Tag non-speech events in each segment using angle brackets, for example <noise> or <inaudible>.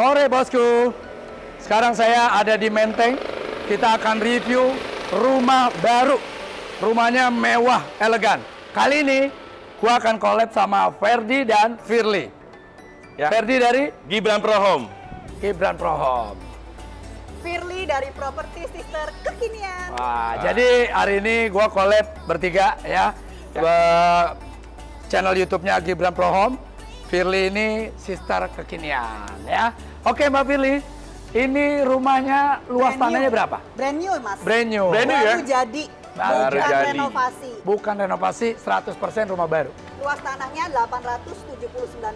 Sore bosku. Sekarang saya ada di Menteng. Kita akan review rumah baru. Rumahnya mewah, elegan. Kali ini gua akan collab sama Ferdi dan Firly. Ya. Ferdi dari Gibran Pro Home. Gibran Prohom. Firly dari Properti Sister Kekinian. Wah, jadi hari ini gua collab bertiga ya. Be- channel YouTube-nya Gibran Prohom. Firly ini sister kekinian ya. Oke Mbak Firly, ini rumahnya luas Brand new. tanahnya berapa? Brand new, Mas. Brand new. Brand new ya? Baru jadi. Baru bukan jadi. renovasi. Bukan renovasi, 100% rumah baru. Luas tanahnya 879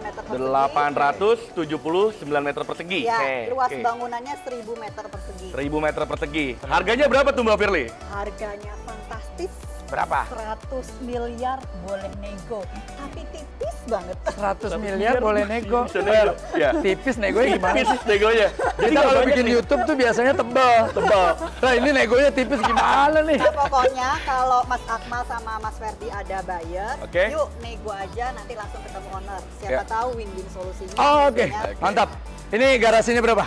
meter persegi. 879 meter persegi. Ya, Oke, luas oke. bangunannya 1000 meter persegi. 1000 meter persegi. Harganya berapa tuh Mbak Firly? Harganya fantastis. Berapa? 100 miliar boleh nego, tapi tipis banget. 100 miliar boleh nego. Nego, ya. Tipis negonya gimana? Tipis negonya. Kita kalau bikin YouTube tuh biasanya tebal, tebal. Nah ini negonya tipis gimana nih? Nah, pokoknya kalau Mas Akmal sama Mas Ferdi ada buyer, Oke. yuk nego aja nanti langsung ketemu owner. Siapa Ya. tahu win-win solusinya. Oh, Oke, biasanya. mantap. Ini garasinya berapa?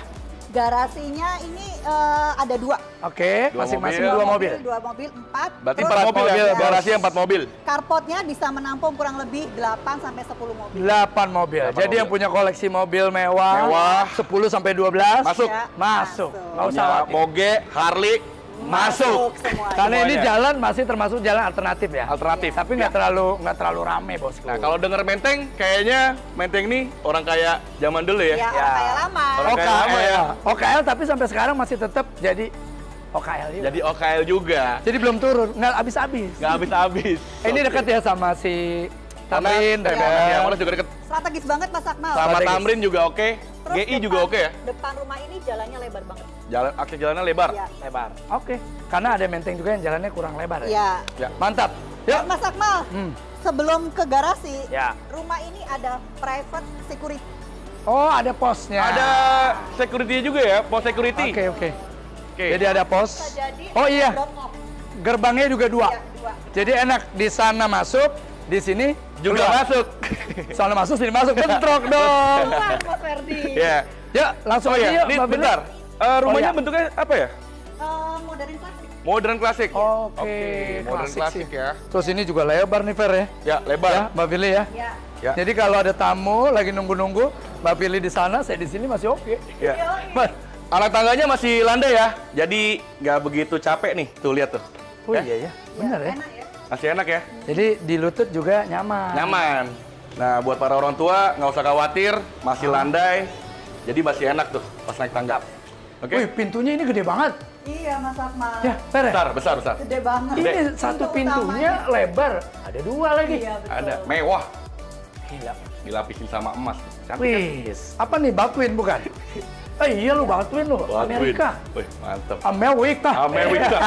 Garasinya ini eh, ada dua. Oke, Dua masing-masing mobil. dua mobil. Dua mobil, empat. Berarti Terus 4 mobil ya? mobil, Garasi 4 mobil. Carportnya bisa menampung kurang lebih 8 sampai 10 mobil. 8 mobil. Delapan Jadi mobil. yang punya koleksi mobil mewah, Mewah. 10 sampai 12 Masuk. Ya, masuk. Nggak usah. Moge, Harley, masuk. semuanya. Karena ini jalan masih termasuk jalan alternatif ya. Alternatif. Tapi nggak terlalu nggak terlalu rame bos. Nah, kalau denger Menteng, kayaknya Menteng nih orang kaya zaman dulu ya. ya, orang kaya lama. Orang kaya lama OKL, ya. OKL tapi sampai sekarang masih tetap jadi OKL juga. Jadi OKL juga. Jadi belum turun, nggak habis-habis. Nggak habis-habis. Ini dekat ya sama si Tamrin dan Ya. ya, Monas juga deket. Strategis banget Mas Akmal. Sama Strategis. Tamrin juga oke. Terus GI juga depan- oke ya. Depan rumah ini jalannya lebar banget. Jalan akses jalannya lebar. Ya. lebar. Oke. Karena ada menteng juga yang jalannya kurang lebar ya. Ya. Ya. Mantap. Yuk. Mas Akmal, Hmm. sebelum ke garasi, Ya. rumah ini ada private security. Oh, ada posnya. Ada security juga ya, pos security. Oke, oke. Oke. Jadi ada pos. Jadi Oh iya, gerbangnya juga dua. Ya, dua. Jadi enak di sana masuk, di sini juga keluar. masuk. <laughs> Sana masuk, sini masuk. Bentrok <laughs> dong. Keluar, Mas Ferdi. ya. Yuk, langsung Oh aja ya, yuk. ini bentar. Eh, rumahnya iya. bentuknya apa ya? Eh, modern klasik. Modern klasik. Oke, modern klasik klasik sih. ya. Terus ini juga lebar nih Fer ya. Ya, lebar. Ya, Mbak Billy ya. Ya. Ya. Jadi kalau ada tamu lagi nunggu-nunggu, Mbak Billy di sana, saya di sini masih oke. Ya. Yoi. Mas, Alat tangganya masih landai ya. Jadi nggak begitu capek nih. Tuh lihat tuh. oh Ya. iya ya, benar ya. Enak ya. Masih enak ya. Jadi di lutut juga nyaman. Nyaman. Nah, buat para orang tua nggak usah khawatir, masih landai. Jadi masih enak tuh pas naik tangga. Oke. Wih, pintunya ini gede banget. Iya, Mas Akmal. Ya, ya? Besar, besar, besar. Gede banget. Ini Pintu satu utamanya. pintunya lebar, ada dua lagi. Iya, betul. Ada mewah. Gila. Dilapisin sama emas. Cantik kan? Wih, apa nih Baldwin bukan? <laughs> Eh iya lu Baldwin lu. Amerika. Wih, mantep. Amerika. Amerika.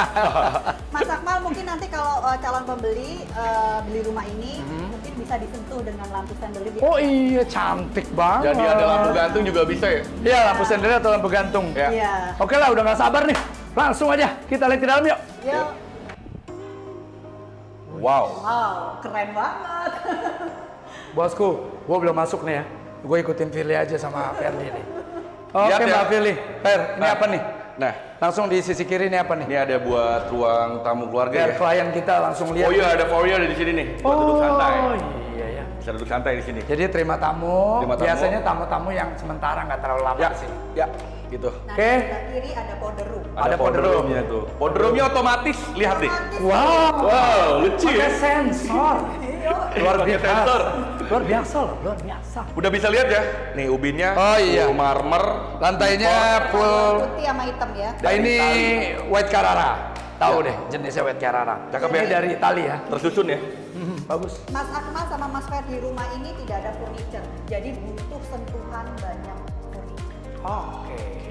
<laughs> Mas Akmal mungkin nanti kalau uh, calon pembeli uh, beli rumah ini Mhm. mungkin bisa disentuh dengan lampu chandelier. Oh iya, cantik banget. Jadi ada lampu gantung juga bisa ya? Iya, lampu chandelier atau lampu gantung. Ya. Iya. Oke lah, udah nggak sabar nih. Langsung aja, kita lihat di dalam yuk. Yuk. Wow. Wow, keren banget. <laughs> Bosku, gue belum masuk nih ya. Gue ikutin Firly aja sama Ferly nih. Oke ya. Mbak Firly. Fer, ini Nah. apa nih? Nah, Langsung di sisi kiri ini apa nih? ini ada buat ruang tamu keluarga Biar ya. klien kita langsung lihat. Oh iya, ada foyer di sini nih. Buat duduk santai. Oh iya ya. Bisa duduk santai di sini. Jadi terima tamu, Terima tamu. biasanya tamu-tamu yang sementara nggak terlalu lama Ya, di sini. ya, gitu. Nah, Oke. di sebelah kiri ada powder room. Ada powder room. roomnya tuh. Powder roomnya otomatis, lihat nih. Wow, Wow, lucu pakai ya. sensor. Luar biasa. sensor. Luar biasa loh, luar biasa. Udah bisa lihat ya. Nih ubinnya. Oh, iya. full marmer. Lantainya full. Putih sama hitam ya. Nah, ini Dari white Carrara. Tahu deh jenisnya white Carrara. Cakep ini ya. dari Itali ya. Tersusun ya. Mhm, bagus. Mas Akmal sama Mas Fer di rumah ini tidak ada furniture. Jadi butuh sentuhan banyak furniture. Oke.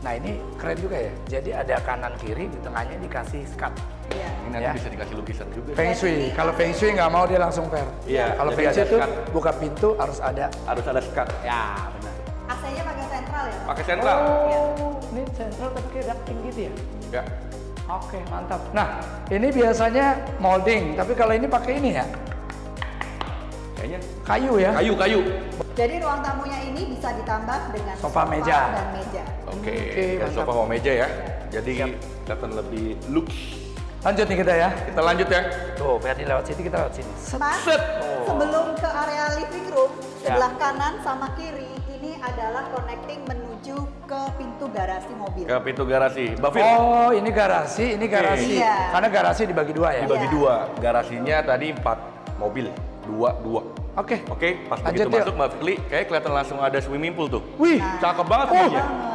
Nah ini keren juga ya. Jadi ada kanan kiri di tengahnya dikasih skat. Iya. Ini nanti Ya. bisa dikasih lukisan juga. Feng Shui. Kalau Feng Shui nggak mau dia langsung fair. Iya, Kalau Feng Shui skat. buka pintu harus ada. Harus ada skat. Ya benar. AC-nya pakai sentral ya? Pakai sentral. Oh, ini sentral tapi kayak ducting gitu ya. Ya. Oke mantap. Nah ini biasanya molding, tapi kalau ini pakai ini ya Kayaknya kayu ya. kayu kayu. Jadi ruang tamunya ini bisa ditambah dengan Sofa meja. dan meja. Oke, dan mantap. sofa sama meja ya. Jadi kelihatan lebih lux. Lanjut nih kita ya. Kita lanjut ya. Tuh, Ferdi lewat sini, kita lewat sini. Mas, Set. sebelum ke area living room, Ya. sebelah kanan sama kiri ini adalah connecting menuju ke pintu garasi mobil. Ke pintu garasi. Mbak Fir, Oh, ini garasi, ini garasi. Iya. Karena garasi dibagi dua ya. dibagi Iya. dua. Garasinya tadi empat mobil, dua dua. Oke. Oke, pas Lanjut begitu yuk. masuk Mbak Firly, kayak kelihatan langsung ada swimming pool tuh. Wih, Cakep banget oh,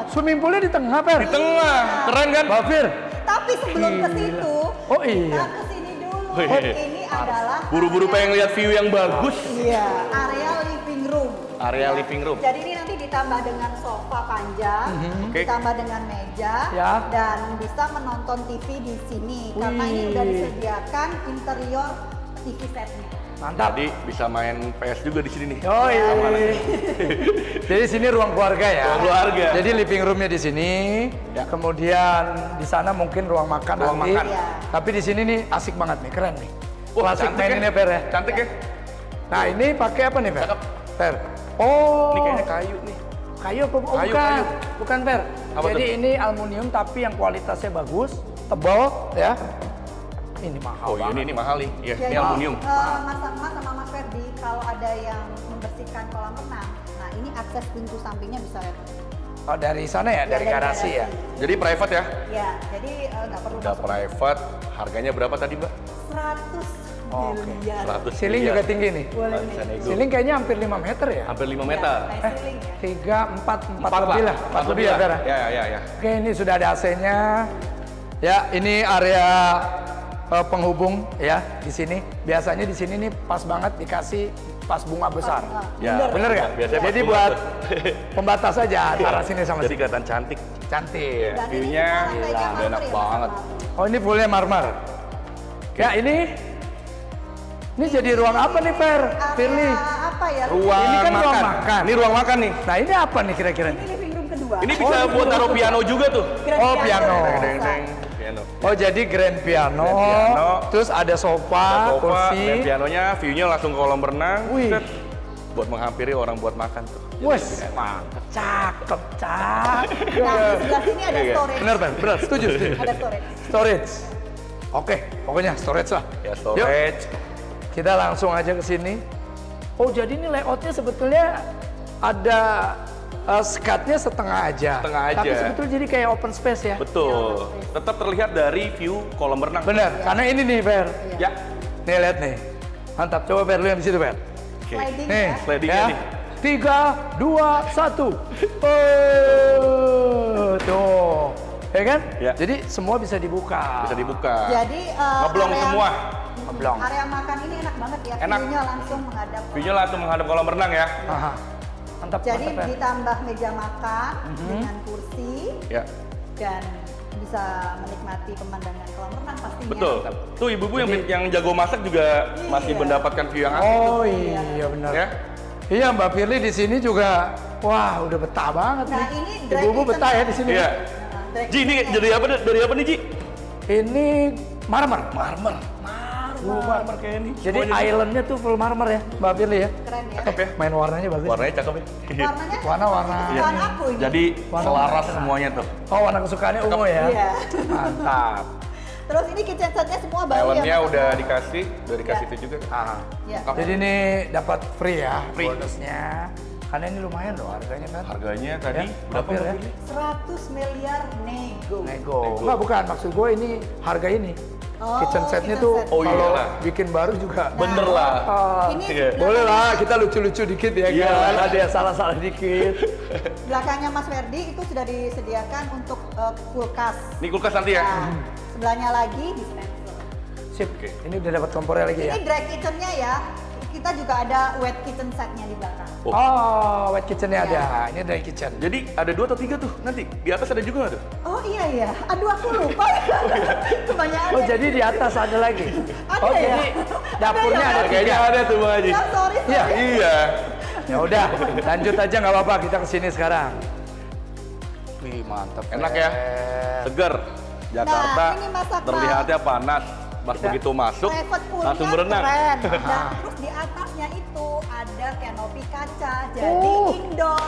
swimming poolnya di tengah, Per. Di tengah, keren kan? Mbak Fir, Tapi sebelum ke situ, Oh, iya. kita ke sini dulu. Oh, iya. Ini adalah Buru-buru pengen lihat view yang bagus. Iya, area living room. Area living room. Jadi ini nanti ditambah dengan sofa panjang, Oke. ditambah dengan meja, Ya. dan bisa menonton TV di sini karena ini Wih. udah disediakan interior TV setnya. Mantap. Jadi bisa main PS juga di sini nih. Oh iya. <laughs> Jadi sini ruang keluarga ya. Ruang keluarga. Jadi living roomnya di sini, Ya. kemudian di sana mungkin ruang makan Ruang nanti. makan. Iya. Tapi di sini nih asik banget nih, keren nih. Wah, Klasik cantik main ya. ini Per ya. Cantik ya? Nah ini pakai apa nih Per? Cakep. Per. Oh. Ini kayaknya kayu nih. Kayu apa? Oh, Kayu, bukan. kayu. Bukan Per. Apa Jadi tuh? ini aluminium tapi yang kualitasnya bagus, tebal ya. Ini mahal Oh, banget. ini ini mahal nih. Iya, Jadi ini aluminium. eh, Mas Ahmad sama Mas Ferdi kalau ada yang membersihkan kolam renang, nah ini akses pintu sampingnya bisa Oh, dari sana ya, dari dari garasi ya. Jadi private ya? Ya, jadi eh, nggak perlu Udah private. Harganya berapa tadi, Mbak? 100 Oke. miliar. 100 Ceiling miliar. juga tinggi nih. Boleh nih. Ceiling kayaknya hampir 5 meter ya. Hampir 5 meter. Ya, ceiling ya. Tiga, empat, empat, Empat lebih lah. Empat lebih ya? Ya, ya, ya. Oke, ini sudah ada AC-nya. Ya, ini area eh, penghubung ya di sini. Biasanya di sini nih pas banget dikasih pas bunga besar. Ya, bener. Bener nggak? Biasanya Jadi bunga buat <laughs> pembatas aja antara sini sama Jadi sini. kelihatan cantik. Cantik. Ini View-nya enak ya, banget. Oh, ini fullnya marmer. Ya, ini ini jadi ruang apa nih, Fer? Firly. Apa ya? Ruang Ini kan makan. ruang makan. Ini ruang makan nih. Nah, ini apa nih kira-kira? Ini living room kedua. Ini bisa Oh, buat taruh piano juga tuh. Grand Oh, piano. Deng, Bisa. deng, deng. Piano. Oh, jadi grand piano. Grand piano. Terus ada sofa, Ada sofa, kursi. dan pianonya, view-nya langsung ke kolam renang. Wih. Set. Buat menghampiri orang buat makan tuh. Wes, mantep, cakep, cakep. Nah, di sebelah sini ada Iya. storage. Bener, Ben, bener, setuju, setuju. Ada storage. Storage. Oke, pokoknya storage lah. Ya, Yuk, storage. kita langsung aja ke sini. Oh, jadi ini layoutnya sebetulnya ada uh, skatnya setengah aja. Setengah Tapi aja. sebetulnya jadi kayak open space ya. Betul. Tetap terlihat dari view kolam renang. Bener, karena ini nih, Ber. Ya. Nih, lihat nih. Mantap, coba Ber, lu yang di situ, Ber. Oke. Sliding Nih, ya. Slidingnya ya. nih. Tiga, dua, satu. Oh, tuh. Ya kan? Ya. Jadi semua bisa dibuka. Bisa dibuka. Jadi eh, Ngeblong area- semua. Ngeblong. Area makan ini enak banget ya. Enak. View-nya langsung menghadap. View-nya langsung menghadap kolam renang ya. Aha. Mantap, Jadi mantap ya. ditambah meja makan Mhm. dengan kursi Ya. dan bisa menikmati pemandangan kolam renang pastinya. Betul. Tuh ibu-ibu yang yang jago masak juga masih Iya. mendapatkan view yang asik. Oh iya benar. Ya. Iya Mbak Firly di sini juga, wah udah betah banget Nah, nih. ini Ibu-ibu betah ya di sini. Iya. Nah, Ji, ini dari apa dari apa nih, Ji? Ini marmer. Marmer. Oh, marmer kayak ini. Jadi Semuanya. islandnya tuh full marmer ya, Mbak Firly ya. Keren ya. Cakep ya. Main warnanya bagus. Warnanya cakep ya. Warnanya Warna-warna. kesukaan aku ini. Jadi Warna selaras semuanya tuh. Oh warna kesukaannya ungu ya. Iya. Mantap. Terus ini kitchen setnya semua baru Islandnya ya. Udah dikasih, udah dikasih Ya. itu juga. Ah. Ya. Jadi ini dapat free ya Free. bonusnya. Karena ini lumayan loh harganya kan. Harganya tadi Ya, berapa ya. Mbak Firly? 100 miliar nego. Nego. Nego. Enggak bukan maksud gue ini harga ini. Oh, kitchen setnya kitchen tuh set. Oh, kalau iyalah. bikin baru juga. Bener lah. Ah, Ini Iya. boleh lah kita lucu-lucu dikit ya Iya. kan. Ada yang salah-salah dikit. <laughs> Belakangnya Mas Ferdi itu sudah disediakan untuk eh, kulkas. Ini kulkas nanti ya. Nah, sebelahnya lagi dispenser. Sip. Oke. Ini udah dapat kompornya lagi ya. Ini dry kitchennya ya. Kita juga ada wet kitchen setnya di belakang. Oh. Oh, wet kitchennya Iya. ada. Ini dry kitchen. Jadi ada dua atau tiga tuh nanti. Di atas ada juga nggak tuh? Oh iya iya. Aduh aku lupa. <laughs> Kebanyakan. Oh, jadi di atas ada lagi. <laughs> Ada oh, ya? jadi dapurnya Ada ada ya? Kayaknya ada tuh Bang Haji. Ya, sorry, sorry. Iya. Iya. <laughs> Ya udah, lanjut aja nggak apa-apa. Kita ke sini sekarang. Wih, mantap. Enak ya? Fer. Seger. Jakarta Nah, ini masak, Pak. terlihatnya panas. Pas Kita- begitu masuk, langsung berenang. keren. Dan <laughs> terus di atasnya itu ada kanopi kaca, jadi Oh. indoor.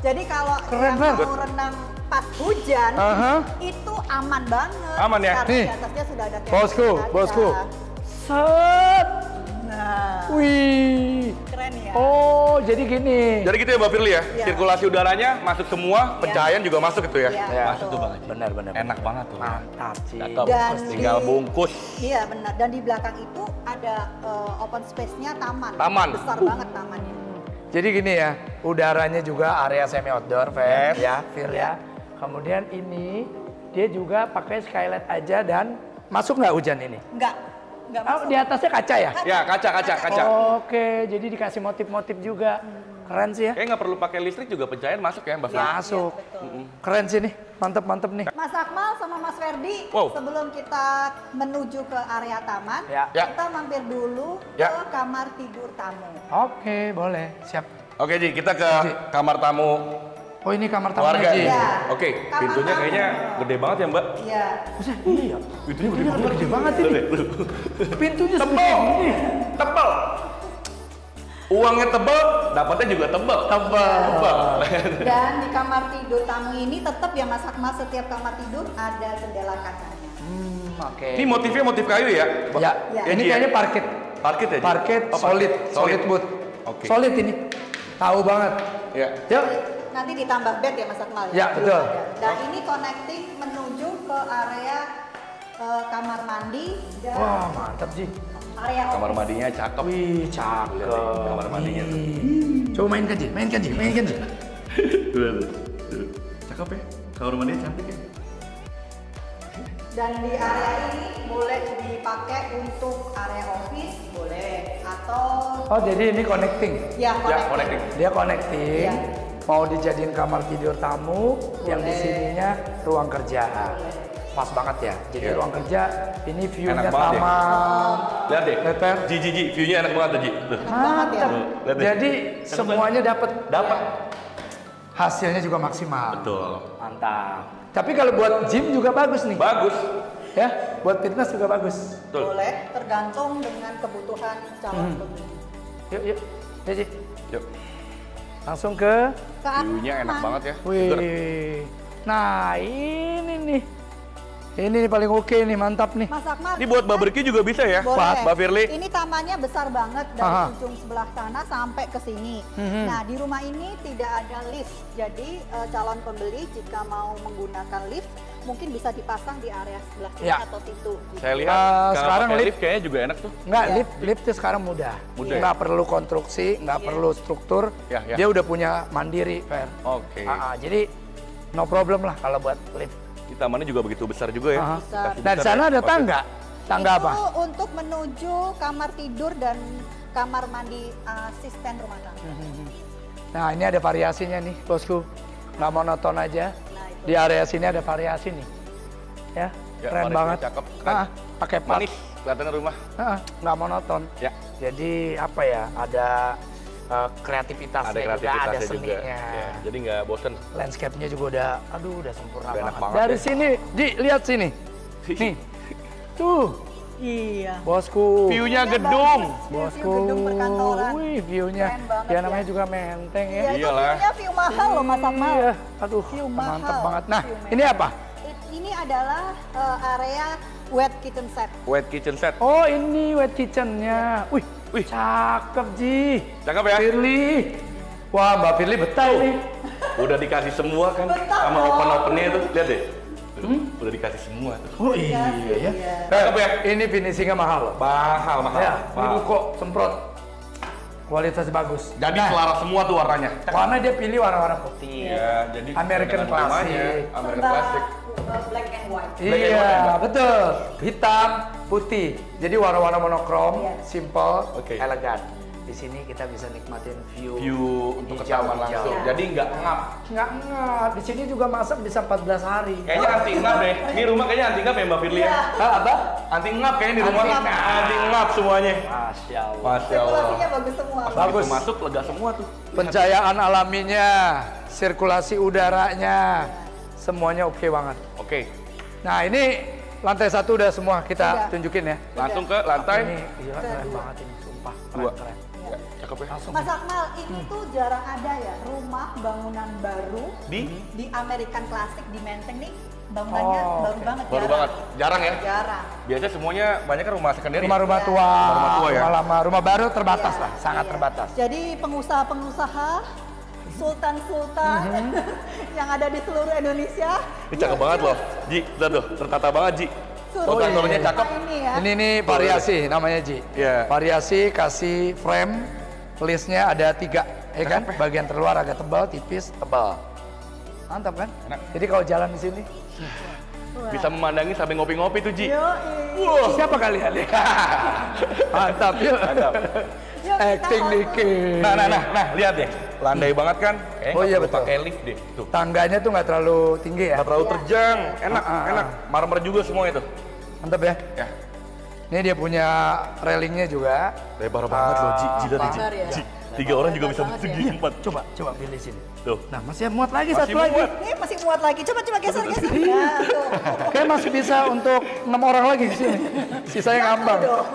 Jadi kalau Keren, yang Fer. mau renang pas hujan, Aha. itu aman banget. Aman ya? Karena Nih. di atasnya sudah ada kanopi Bosku, kaca. bosku. Set. Nah, Wih. keren ya. Oh, jadi gini. Jadi gitu ya Mbak Firly ya? Iya. Sirkulasi udaranya masuk semua, pencahayaan juga masuk gitu ya? Iya, Ya. Masuk tuh Bang Haji. Benar, benar. Enak banget tuh. Mantap, Ci. Cakep. Dan Tinggal di- bungkus. Iya benar. Dan di belakang itu ada eh, open space-nya taman. Taman. Besar Uh. banget tamannya. Jadi gini ya, udaranya juga area semi outdoor, Fer, ya, Fir ya. Kemudian ini dia juga pakai skylight aja dan masuk nggak hujan ini? Enggak, enggak Oh, masuk. di atasnya kaca ya? Ya, kaca, kaca, kaca. Oke, jadi dikasih motif-motif juga. Keren sih ya. Kayaknya nggak perlu pakai listrik juga pencahayaan masuk ya Mbak Firly? Masuk. Betul. Keren sih nih, mantep-mantep nih. Mas Akmal sama Mas Ferdi, Wow. sebelum kita menuju ke area taman, Ya. Ya. kita mampir dulu Ya. ke kamar tidur tamu. Oke, boleh. Siap. Oke Ji, kita ke kamar tamu Oh ini kamar tamu keluarga. Ji. Iya. Oke, Kamar pintunya tamu. kayaknya gede banget ya Mbak? Iya. Buset, iya. Pintunya Pintunya gede banget ini. Pintunya Tebel, segini. tebel. Uangnya tebel, dapatnya juga tebel. Tebel. Tebel. Dan di kamar tidur tamu ini tetap ya Mas Akmal setiap kamar tidur ada jendela kacanya. Hmm, oke. Ini motifnya motif kayu ya? Ya, Ya. ini ya? kayaknya parkit. Parkit ya? Ji? Parkit Oh, solid, solid wood. Oke. Solid ini. Tahu banget. Ya. Yuk. Nanti ditambah bed ya Mas Akmal Ya, betul. Dan ini connecting menuju ke area eh, kamar mandi dan Wah, mantap Ji. area Kamar office. mandinya cakep. Wih, cakep. kamar mandinya tuh. Coba mainkan Ji, mainkan Ji, mainkan Ji. Tuh, tuh, tuh. Cakep ya? Kamar mandinya cantik ya? Dan di area ini boleh dipakai untuk area office, boleh atau Oh, jadi ini connecting. ya Ya, connecting. connecting. Dia connecting. Iya. Mau dijadiin kamar tidur tamu, yang di Boleh. sininya ruang kerja. Pas banget ya. Jadi Iya. ruang kerja ini view-nya Enak banget ya. taman. Lihat deh. Lihat, Per. Ji, ji, ji. View-nya enak banget tuh, Ji. Enak ya. Mantap. Lihat deh. Jadi semuanya dapat Dapat. hasilnya juga maksimal. Betul. Mantap. Tapi kalau buat gym juga bagus nih. Bagus. Ya, buat fitness juga bagus. Betul. Boleh tergantung dengan kebutuhan calon pembeli. Yuk, yuk. Ya, Ji. Yuk. Langsung ke Ke View-nya enak banget ya. Seger. Wih. Nah, ini nih. Ini nih paling oke nih, mantap nih. Mas Akmal. Ini buat barbecue juga bisa ya? Boleh. Mbak Firly. Ini tamannya besar banget dari Aha. ujung sebelah sana sampai ke sini. Mhm. Nah, di rumah ini tidak ada lift. Jadi eh, calon pembeli jika mau menggunakan lift mungkin bisa dipasang di area sebelah sini Ya. atau situ. Saya lihat Eh, kalau sekarang lift- lift kayaknya juga enak tuh. Enggak, Iya. lift lift tuh sekarang mudah. Mudah ya? Nggak perlu konstruksi, nggak Iya. perlu struktur. Ya, ya. Dia udah punya mandiri, Fer. Oke. Ah, ah, jadi no problem lah kalau buat lift. Di tamannya juga begitu besar juga ya. Ah. Besar. Kasih Dan besar sana ya. ada tangga. Tangga Itu apa? untuk menuju kamar tidur dan kamar mandi asisten rumah tangga. Nah, ini ada variasinya nih, bosku. Nggak monoton aja. Nah. Di area sini ada variasi nih. Ya, Ya, keren banget. cakep, keren. Ah, pakai part. Manis kelihatannya rumah. Ah, nggak monoton. Ya. Jadi apa ya? Ada uh, kreativitasnya, Ada juga, ada kreativitasnya juga. seninya. Ya, jadi nggak bosen. Landscape-nya juga udah, aduh udah sempurna Udah banget. banget Dari ya. sini, Ji, lihat sini. <laughs> Nih, tuh, Iya. bosku. View-nya View-nya gedung. bagus. View- Bosku, view gedung perkantoran. wih view-nya. Ya ya. namanya juga menteng ya. Iya, itu Iyalah. view-nya view mahal loh Mas Akmal. Iya, aduh, View mantep mahal, banget. Nah, view ini apa? Ini adalah eh, area wet kitchen set. Wet kitchen set. Oh, ini wet kitchen-nya. Wih, Wih. cakep Ji. Cakep ya? Firly. Wah, Mbak Firly betah ini. Udah dikasih semua kan Betul sama open-opennya tuh. Lihat deh. Tuh, Udah dikasih semua tuh. Oh iya ya. Iya. Cakep ya? Ini finishingnya mahal loh. Mahal, mahal. Ya, ini Mahal. buko semprot. Kualitasnya bagus. Jadi Nah, selaras semua tuh warnanya. warna dia pilih warna-warna putih. Iya, jadi American dengan rumahnya, classic. American Serba, classic. black and white. Black and white ya, Iya, betul. Hitam, putih. Jadi warna-warna monokrom, Iya. simple, Oke. elegan. Di sini kita bisa nikmatin view, View untuk ke hijau, langsung. hijau. Jadi nggak ngap. Nggak ngap. Di sini juga masak bisa 14 hari. Kayaknya anti ngap deh. Ini rumah kayaknya anti ngap ya Mbak Firly ya? Iya. Hah, apa? Anti ngap kayaknya di rumah. Anti ngap. Anti ngap semuanya. Masya Allah. Masya Allah. Sirkulasinya bagus semua. Pas Bagus. masuk lega semua tuh. Pencahayaan alaminya, sirkulasi udaranya, semuanya oke banget. Oke. Nah ini lantai satu udah semua kita Udah. tunjukin ya. Langsung ke lantai Ini gila keren banget ini, sumpah. Keren, dua. keren. Ya, cakep ya. Langsung. Mas Akmal, ini tuh jarang ada ya rumah bangunan baru Di di American Classic di Menteng nih bangunannya Oh, baru banget Baru jarang. banget. Jarang ya? Jarang. biasanya semuanya banyak kan rumah secondary. Rumah-rumah tua, Rumah tua ya? rumah lama, rumah baru terbatas Iya, lah, sangat iya. terbatas. Jadi pengusaha-pengusaha sultan-sultan <laughs> yang ada di seluruh Indonesia. Ini cakep banget loh. Ji, lihat tuh, tertata banget Ji. Suruh Konstruktornya rumah cakep. Ini ya. Ini nih variasi namanya Ji. Iya. Variasi kasih frame, listnya ada tiga, ya kan? Bagian terluar agak tebal, tipis, tebal. Mantap kan? Enak. Jadi kalau jalan di sini, Bisa memandangi sambil ngopi-ngopi tuh Ji. Yoi. siapa kalian? <laughs> Mantap yuk. Mantap. Acting dikit. Nah, nah, nah, nah, lihat deh. Landai banget kan? Kayaknya Oh iya, betul. pakai lift deh. Tuh. Tangganya tuh nggak terlalu tinggi ya? Nggak terlalu terjang, enak, Ah, ah, enak. Marmer juga semua itu. Mantap ya. Ya. Ini dia punya railingnya juga. Lebar banget loh, Ji. Ji, lihat, Ji. Lebar ya? Ji. Tiga orang juga bisa segi ya? empat. Coba, coba pilih sini. Tuh. Nah, masih muat lagi Masih satu lagi. Ini masih muat lagi. Coba coba geser geser. Iya. Tuh. Kayak masih bisa untuk enam orang lagi di sini. Sisanya ngambang. Dong.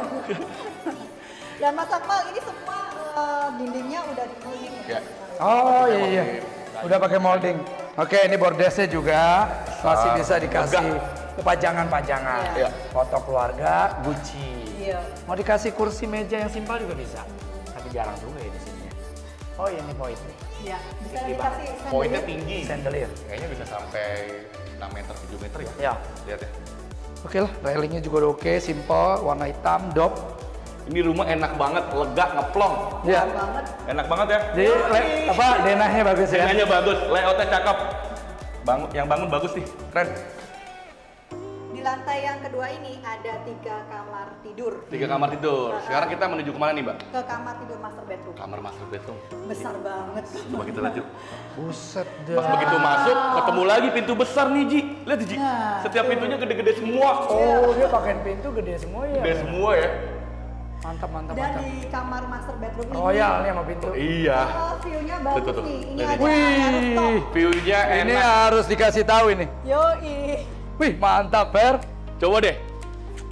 <laughs> Dan Mas Akmal ini semua eh, dindingnya udah di molding Ya. ya? Oh iya iya. Udah pakai molding. Oke, ini bordesnya juga masih Ah, bisa dikasih. Pajangan-pajangan. Iya. Foto keluarga, Gucci. Iya. Mau dikasih kursi meja yang simpel juga bisa. Tapi jarang juga ya di sini. Oh iya, ini poin nih. Iya. Bisa dikasih Poinnya tinggi. Chandelier. Kayaknya bisa sampai 6 meter, 7 meter ya. Ya. Lihat ya. Oke lah, railingnya juga udah oke, simple, warna hitam, dop. Ini rumah enak banget, lega, ngeplong. Ya. banget. Enak banget ya. Jadi le- apa denahnya bagus ya. Denahnya bagus, layoutnya cakep. Bangun, yang bangun bagus nih, keren. Lantai yang kedua ini ada tiga kamar tidur. Tiga kamar tidur. Sekarang kita menuju ke mana nih, Mbak? Ke kamar tidur master bedroom. Kamar master bedroom. Besar banget. Coba kita lihat yuk. Buset Pas begitu masuk, ketemu lagi pintu besar nih, Ji. Lihat Ji. Nah, Setiap pintunya gede-gede semua. Oh, dia pakai pintu gede semua ya. Gede semua ya. Mantap, mantap, Dan mantap. di kamar master bedroom ini Royal nih sama pintu. Iya. Oh, view-nya bagus Tuh, tuh, tuh. nih. Ini Wih. View-nya Ini enak. harus dikasih tahu ini. Yoi. Wih, mantap, Fer. Coba deh.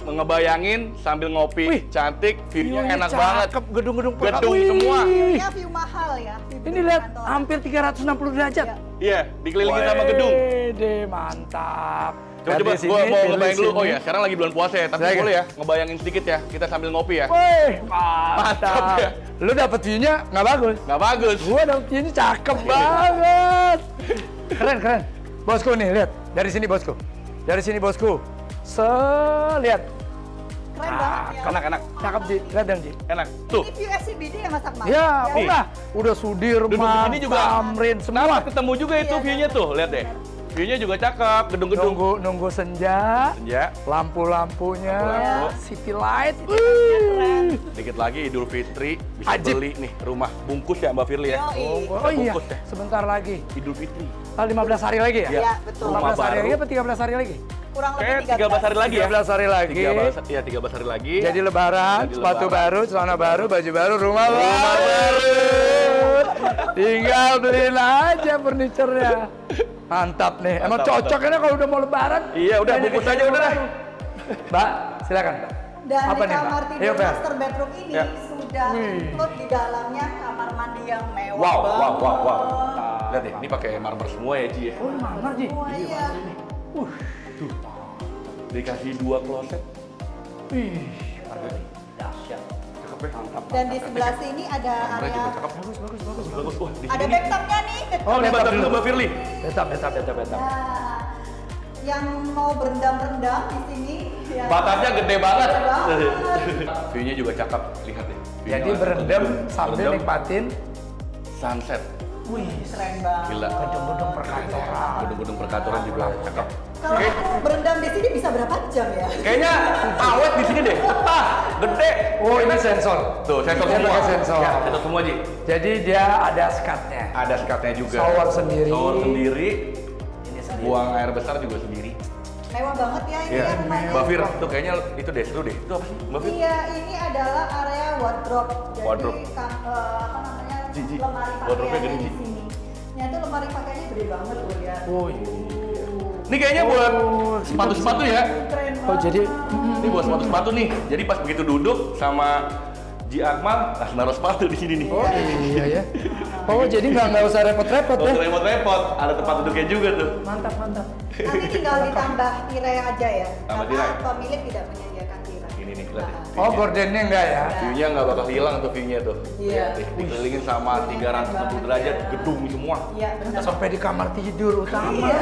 Ngebayangin sambil ngopi, Wih. cantik, view-nya enak banget. cakep, Gedung-gedung Gedung Wih. semua. View-nya view mahal ya. view Ini lihat kantor. hampir 360 derajat. Iya. Iya, dikelilingi sama gedung. Wede, mantap. Coba coba gua mau pilih ngebayang dulu. Oh ya, sekarang lagi bulan puasa ya, tapi boleh ya ngebayangin sedikit ya. Kita sambil ngopi ya. Wih, Mantap mantap. ya. Lu dapet view-nya nggak bagus. Nggak bagus. Gua dapet view-nya cakep banget. <laughs> Keren, keren. Bosku nih, lihat. Dari sini, bosku. Dari sini, bosku. Selihat. Keren banget ya. Enak, enak. Cakep, Ji. Lihat dong, Ji. Enak. Tuh. Ini view SCBD ya Mas Akmal? Ya, Nih. udah. Udah Sudirman, sini juga Tamrin, semua. Kenapa ketemu juga itu Iya, view-nya tuh? Lihat deh. View-nya juga cakep, gedung-gedung. Nunggu, nunggu senja. Ya, Lampu-lampunya, Lampu-lampu. city light. Keren. dikit lagi Idul Fitri bisa Ajib. beli nih rumah bungkus ya Mbak Firly ya. Yoi. Oh iya, Bungkus ya. sebentar lagi. Idul Fitri. Ah, 15 hari lagi ya? Iya, betul. Rumah 15 hari baru. lagi apa 13 hari lagi? Kurang lebih 13 hari lagi ya. 13 hari lagi. 13 ya 13 hari lagi. Jadi lebaran, Jadi sepatu lebaran. baru, celana baru, baju baru, rumah, Rumah baru. Tinggal beliin aja furniturnya. Mantap nih. Emang Mantap, cocok kan kalau udah mau lebaran? Iya, udah, bungkus aja, udah baru. Mbak, silakan. Dan Apa nih, kamar tidur Iya, Fer. master bedroom ini Ya. sudah Wih. include di dalamnya kamar mandi yang mewah Wow, banget. wow, wow, wow. Lihat deh, ini pakai marmer semua ya Ji ya. Oh, ini marmer, Ji. Wah, iya. Dikasih dua kloset. Wih, dahsyat. Cakep ya. Mantap. Dan di sebelah sini ada area juga cakep. Bagus, bagus, bagus. Bagus. Wah, di ada bathtubnya nih. Oh, ini Bathtub bathtub dulu. Mbak Firly. Betap, betap, betap, betap. Nah, yang mau berendam-rendam di sini ya. Batapnya gede banget. Gede banget. View-nya juga cakep. Lihat deh. Jadi berendam sambil nikmatin sunset. Wih, Keren banget. Gila. gedung-gedung perkantoran. Gedung-gedung perkantoran juga cakep. Kalau Oke. aku berendam di sini bisa berapa jam ya? Kayaknya awet di sini deh. Ah, gede. Oh, ini sensor. Tuh, sensor semua. pakai sensor. Ya, sensor semua, Ji. Jadi dia ada skatnya. Ada skatnya juga. Shower sendiri. Shower sendiri. Ini sendiri. Buang air besar juga sendiri. Mewah banget ya ini Iya. ya rumahnya. Mbak Fir, tuh kayaknya itu deh, seru deh. Itu apa sih, Mbak Fir? Iya, ini adalah area wardrobe. Jadi Wardrobe. kam- eh, apa namanya? Ji, ji. lemari pakaiannya gede, di sini. Itu lemari pakaiannya gede banget loh ya. Oh iya. Ini kayaknya buat Oh, sepatu-sepatu ya. Oh, jadi Ini buat sepatu-sepatu nih. Jadi pas begitu duduk sama Ji Akmal, langsung naruh sepatu di sini nih. Oh iya ya. Oh jadi nggak nggak usah repot-repot Nggak ya? usah repot-repot, ada tempat duduknya juga tuh. Mantap mantap. Nanti tinggal ditambah tirai aja ya. Tambah karena tirai. pemilik tidak menyediakan Oh gordennya enggak ya? View-nya nggak bakal hilang tuh view-nya tuh. Iya. Dikelilingin sama 360 derajat gedung semua. Iya benar. Sampai di kamar tidur utama. Iya.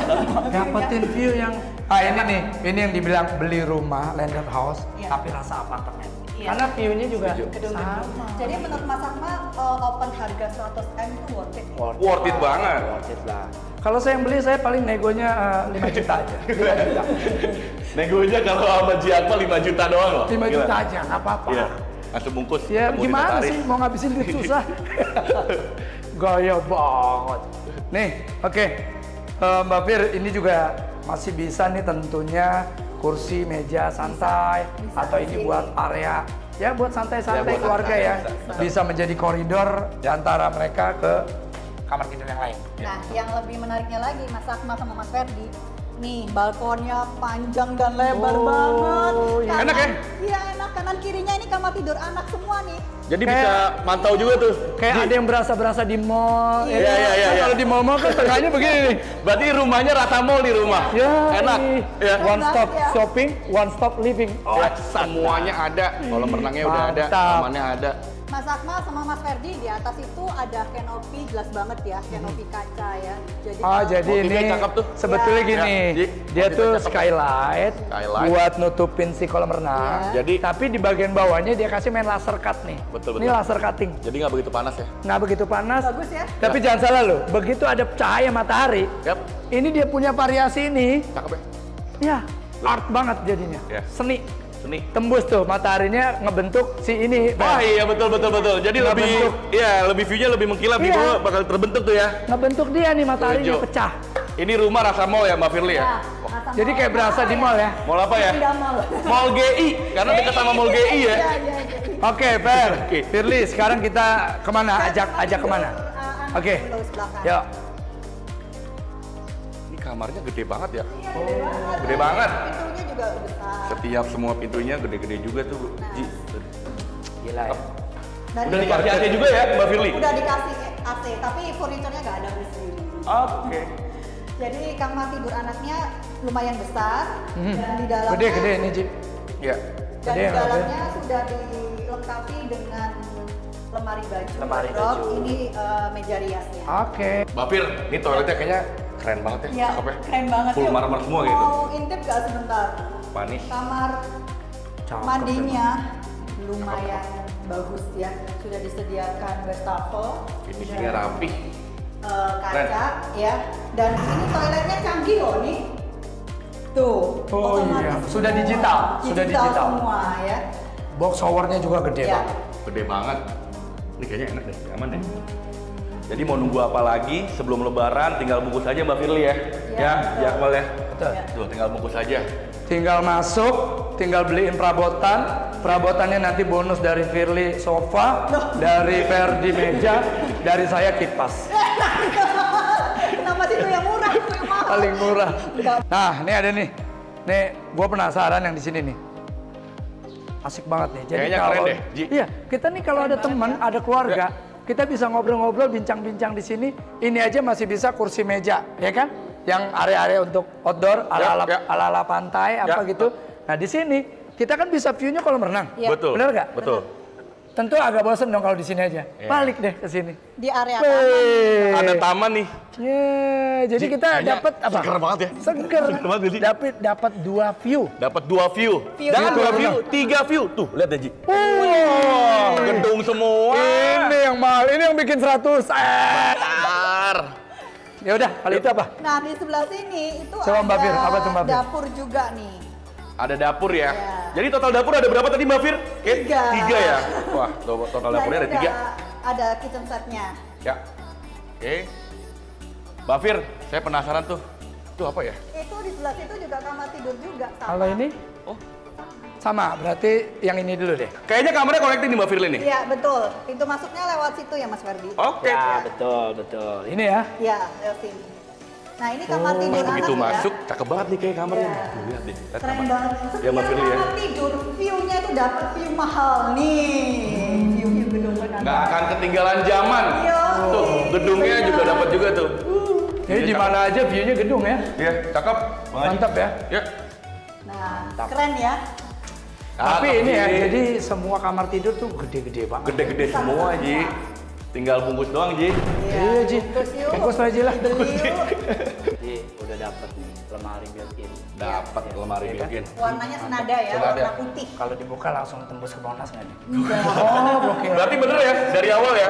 Dapetin view yang Ah ini nih, ini yang dibilang beli rumah landed house Iya. tapi rasa apartemen. Iya. Karena view-nya juga Setuju. sama. Jadi menurut Mas Akmal uh, open harga 100 m itu worth it. ya? Worth it banget. Worth it lah. Kalau saya yang beli saya paling negonya 5 juta aja. <laughs> 5 juta. Negonya kalau sama Ji Akmal 5 juta doang loh. 5 Gila. juta aja, nggak apa-apa. Iya. Langsung bungkus. Ya gimana notaris. sih mau ngabisin duit susah? <laughs> Gaya banget. Nih, oke. Eh, Mbak Fir, ini juga masih bisa nih tentunya kursi, meja santai Bisa atau di ini sini. buat area ya buat santai-santai Ya, buat keluarga santai, ya. bisa. Bisa menjadi koridor di antara mereka ke kamar tidur yang lain. Nah, yang lebih menariknya lagi Mas Akmal sama Mas Ferdi, nih balkonnya panjang dan lebar Oh, banget. iya. Enak ya? Iya enak. Kanan kirinya ini kamar tidur anak semua nih. Jadi Kayak- bisa mantau juga tuh. Kayak Ji, ada yang berasa-berasa di mall. Iya, ya kan? iya, iya, Kan iya. Kalau di mall-mall kan <laughs> tengahnya begini nih. Berarti rumahnya rata mall di rumah. Ya, Enak. Ya. One stop ya. shopping, one stop living. Oh, semuanya ada. Kolam renangnya udah ada, tamannya ada. Mas Akmal sama Mas Ferdi di atas itu ada canopy jelas banget ya, canopy kaca ya. Jadi Oh, kalau- jadi ini cakep tuh. sebetulnya Ya. gini, Ya, dia tuh cakep. skylight, Skylight. buat nutupin si kolam renang. Ya. Jadi Tapi di bagian bawahnya dia kasih main laser cut nih. Betul, Ini betul. laser cutting. jadi nggak begitu panas ya. Nggak begitu panas. bagus ya. Tapi jangan salah loh, begitu ada cahaya matahari, Yap. ini dia punya variasi ini, Cakep ya. ya art banget jadinya. Ya. Seni. Seni. Tembus tuh mataharinya ngebentuk si ini. Wah iya betul betul betul. Jadi Nggak lebih bentuk. iya lebih view-nya lebih mengkilap di Iya. bawah bakal terbentuk tuh ya. Ngebentuk dia nih mataharinya pecah. Ini rumah rasa mall ya Mbak Firly ya. Ya, masa Jadi kayak apa berasa di mall ya. Mall apa ya? Mall. Mall GI karena dekat sama Mall GI ya. Iya, iya, iya. Oke, Fer. Oke. Firly, sekarang kita ke mana? Ajak, ajak ke mana? Uh, Oke. belakang. Yuk. Kamarnya gede banget ya. Iya, gede banget. Gede banget. Pintunya juga besar. Setiap semua pintunya gede-gede juga tuh. Ji. Gila ya. Dari Udah dikasih AC juga ya Mbak Firly? Udah dikasih AC, tapi furniturnya nggak ada di sini. Oke. Jadi kamar tidur anaknya lumayan besar Mhm. dan di dalamnya Gede, gede ini, Ji. Ya. dan Gede di ya, dalamnya sudah dilengkapi dengan lemari baju, Lemari wardrobe, baju. ini eh, meja riasnya. Oke. Mbak Fir, ini toiletnya kayaknya keren banget ya. Iya, Cakep ya. keren banget Full ya. marmer semua gitu. Mau intip gak sebentar? Manis. Kamar Cakep mandinya lumayan bagus ya. Sudah disediakan wastafel, Finishingnya rapi. eh, kaca ya. Dan ini toiletnya canggih loh nih. Tuh, Oh iya, sudah semua. digital, sudah digital. semua ya. Box showernya juga gede Ya. banget. Gede banget. Ini kayaknya enak deh, aman deh. Jadi mau nunggu apa lagi sebelum lebaran tinggal bungkus aja Mbak Firly ya. Ya, Ya, ya Akmal ya. Betul. Ya. Tuh tinggal bungkus aja. Tinggal masuk, tinggal beliin perabotan. Perabotannya nanti bonus dari Firly sofa, dari Ferdi meja, dari saya kipas. <laughs> Kenapa situ yang murah, itu yang mahal? Paling murah. Nah, ini ada nih. Nih, gue penasaran yang di sini nih. Asik banget nih. Jadi Kayaknya kalau keren deh, Ji. iya, kita nih kalau ada teman, ada keluarga, kita bisa ngobrol-ngobrol, bincang-bincang di sini. Ini aja masih bisa kursi meja, ya kan? Yang area-area untuk outdoor, ala-ala ya. ala-ala pantai, apa Ya. gitu. Nah, di sini kita kan bisa view-nya kolam renang. Iya. Betul. Bener nggak? Betul. Tentu agak bosen dong kalau di sini aja. Iya. Balik deh ke sini. Di area taman. Wih. Ada taman nih. Yeah, jadi kita dapat apa? seger banget ya. Seger. Seger banget, Ji. Dapat dapat dua view. Dapat dua view. View di dua view, tiga view. Tuh, lihat deh Ji. Wah, Gedung semua. Ini yang mahal, ini yang bikin 100. Eh. Bentar. Ya udah, kalau itu apa? Nah di sebelah sini itu Coba Mbak ada Fir, apa tuh Mbak Fir? dapur juga nih. Ada dapur ya. Ya. Jadi total dapur ada berapa tadi Mbak Fir? Kayak Tiga. Tiga ya. Wah, to- total Nah, dapurnya ada tiga. Ada kitchen setnya. Ya. Oke. Mbak Fir, saya penasaran tuh. Itu apa ya? Itu di sebelah situ juga kamar tidur juga. sama. Kalau ini Oh, sama, berarti yang ini dulu deh. kayaknya kamarnya kolektif nih Mbak Firly nih. Iya betul. Pintu masuknya lewat situ ya Mas Ferdi. Oke. Ya, betul, betul. Ini ya. Iya lewat sini. Nah ini kamar tidur anak Begitu ya. masuk, cakep banget nih kayak kamarnya. Iya. Tuh, lihat deh. Lihat Keren kamar. banget. Ya, Mbak Firly ya. kamar tidur, view-nya itu dapat view mahal nih. View-view gedung benar. Nggak akan ketinggalan zaman. Iya. Tuh, gedungnya Iya. juga dapat juga tuh. Jadi di mana aja view-nya gedung ya. Iya, cakep. Mantap ya. Ya. Nah, keren ya. Tapi Cakep, ini ya, jadi semua kamar tidur tuh gede-gede banget. Gede-gede semua, Ji. Tinggal bungkus doang, Ji. Iya, Ji. bungkus aja lah. Jadi udah dapet nih lemari built-in. Dapat lemari Iya kan? bikin. Warnanya senada ya, Senada. warna putih. Kalau dibuka langsung tembus ke Monas nggak nih? Oh, Oke. Berarti bener ya, dari awal ya,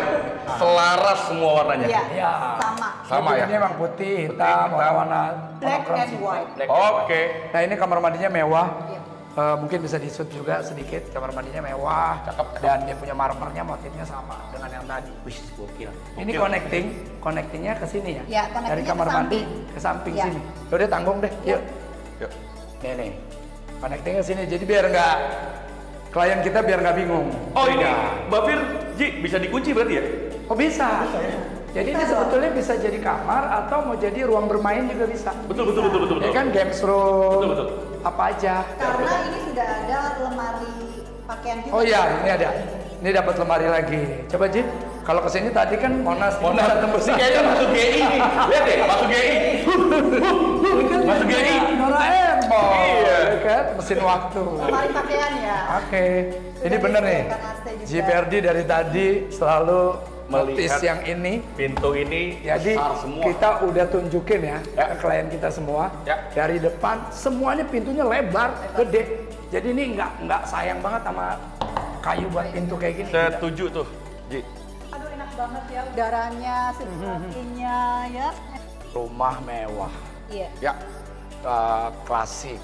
selaras semua warnanya. Iya, Iya. sama. Sama ya? Ini emang putih, hitam, hitam. warna-warna Black and white. Oke. Nah ini kamar mandinya mewah. Iya. Eh, mungkin bisa disut juga sedikit. Kamar mandinya mewah. Cakep. Dan dia punya marmernya motifnya sama dengan yang tadi. Wih, gokil. Ini connecting, connectingnya ke sini ya? Ya, Dari ke kamar mandi samping. ke samping Ya. sini. Udah tanggung deh, Ya. yuk. Yuk. Nih nih, connecting ke sini. Jadi biar nggak klien kita biar nggak bingung. Oh ini, Beda. Mbak Fir, Ji, bisa dikunci berarti ya? Oh bisa. Jadi ini sebetulnya bisa jadi kamar atau mau jadi ruang bermain juga bisa. Betul, betul, betul, betul. Ya betul. kan games room, Betul, betul. apa aja. Karena ini sudah ada lemari pakaian juga. Oh iya, ini ada. Ini dapat lemari lagi. Coba Ji, kalau ke sini tadi kan Monas, Monas, tembus ini kayaknya masuk GI nih. Lihat deh, masuk GI. Masuk GI. Doraemon. Iya. ya kan? Mesin waktu. Lemari pakaian ya. Oke, ini bener nih. JPRD dari tadi selalu Melihat yang ini. Pintu ini Jadi besar semua. kita udah tunjukin ya, Ya. ke klien kita semua Ya. dari depan semuanya pintunya lebar, gede. Jadi ini nggak nggak sayang banget sama kayu buat pintu kayak gini. Setuju tuh, Ji. Aduh enak banget ya udaranya, sirkulasinya ya. Rumah mewah, Iya, Ya, eh, klasik,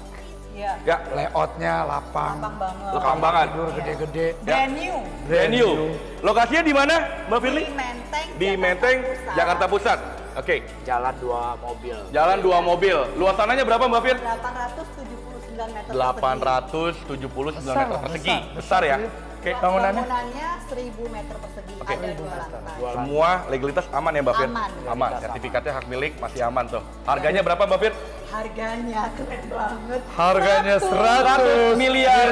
iya. ya. layoutnya lapang, Lapang banget. Lapang banget. tidur gede-gede. Brand new. Brand new. Lokasinya di mana, Mbak Firly? Di Menteng. Di Menteng, Jakarta Pusat. Oke, Jalan dua mobil. jalan dua mobil. Luasannya berapa, Mbak Fir? 879 meter 879 Besar meter persegi. besar, Besar ya? besar. Oke. Bangunannya? Bangunannya 1000 meter persegi. Ada dua lantai. Dua lantai. Semua legalitas aman ya, Mbak Fir? Aman. Aman. Sertifikatnya hak milik masih aman tuh. Harganya berapa, Mbak Fir? Harganya keren banget. Harganya 100 miliar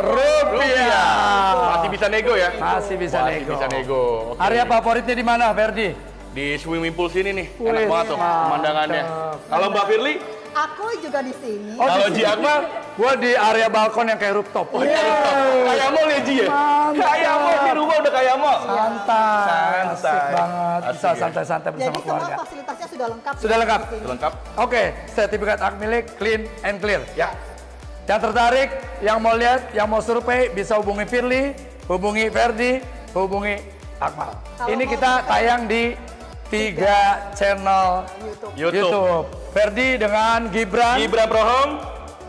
rupiah. Masih bisa nego ya? Masih bisa Masih nego. bisa nego. Oke. Area favoritnya di mana, Ferdi? Di swimming pool sini nih, enak Wih, banget tuh mantap. pemandangannya. Kalau Mbak Firly, Aku juga di sini. Oh, kalau di Ji. Akmal, Gua di area balkon yang kayak rooftop. oh, iya, kayak mall ya Ji ya? Kayak mall di rumah udah kayak mall. Santai, Santai. asik banget. Bisa Asik ya. santai-santai bersama Jadi semua keluarga. Sudah lengkap. Sudah ya lengkap? sini. Lengkap. Oke, sertifikat hak milik clean and clear. Ya. Yang tertarik, yang mau lihat, yang mau survei bisa hubungi Firly, hubungi Ferdi, hubungi Akmal. Kalau Ini kita survei- tayang di tiga channel YouTube. YouTube. YouTube. Ferdi dengan Gibran, Gibran Prohom,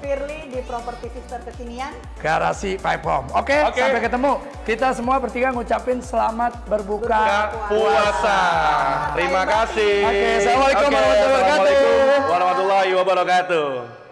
Firly di Property Sister Kekinian. Garasi Five Home. Oke, Oke. sampai ketemu. Kita semua bertiga ngucapin selamat berbuka. Buka puasa. Terima kasih. Oke, Assalamualaikum Oke, warahmatullahi wabarakatuh. Assalamualaikum warahmatullahi wabarakatuh.